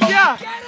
Hallelujah.